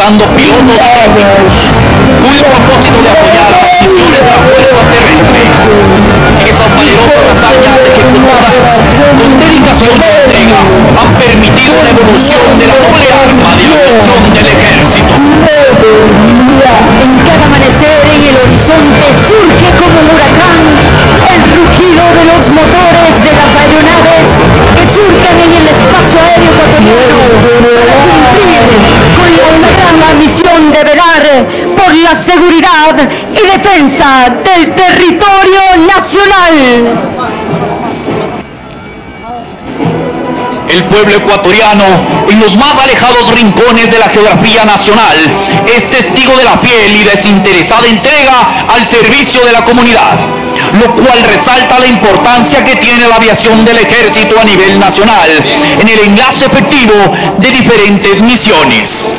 Reclutando pilotos cuyo propósito de apoyar las misiones de la Fuerza Terrestre. Esas valerosas hazañas ejecutadas con dedicación y entrega han permitido la evolución de la doble arma de aviación del Ejército. En cada amanecer en el horizonte surge como un huracán el rugido de los motores de las aeronaves que surcan en el espacio aéreo ecuatoriano con la misión de velar por la seguridad y defensa del territorio nacional. El pueblo ecuatoriano, en los más alejados rincones de la geografía nacional, es testigo de la fiel y desinteresada entrega al servicio de la comunidad, lo cual resalta la importancia que tiene la aviación del ejército a nivel nacional en el enlace efectivo de diferentes misiones.